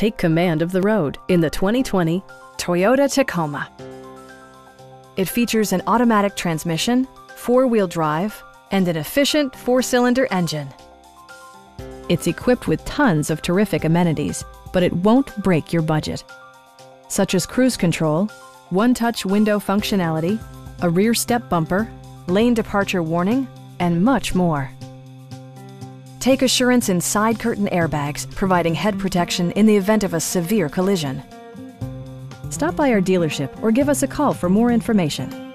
Take command of the road in the 2020 Toyota Tacoma. It features an automatic transmission, four-wheel drive, and an efficient four-cylinder engine. It's equipped with tons of terrific amenities, but it won't break your budget. Such as cruise control, one-touch window functionality, a rear step bumper, lane departure warning, and much more. Take assurance in side curtain airbags, providing head protection in the event of a severe collision. Stop by our dealership or give us a call for more information.